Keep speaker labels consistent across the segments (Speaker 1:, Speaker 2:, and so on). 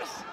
Speaker 1: Stop!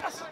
Speaker 1: Pass.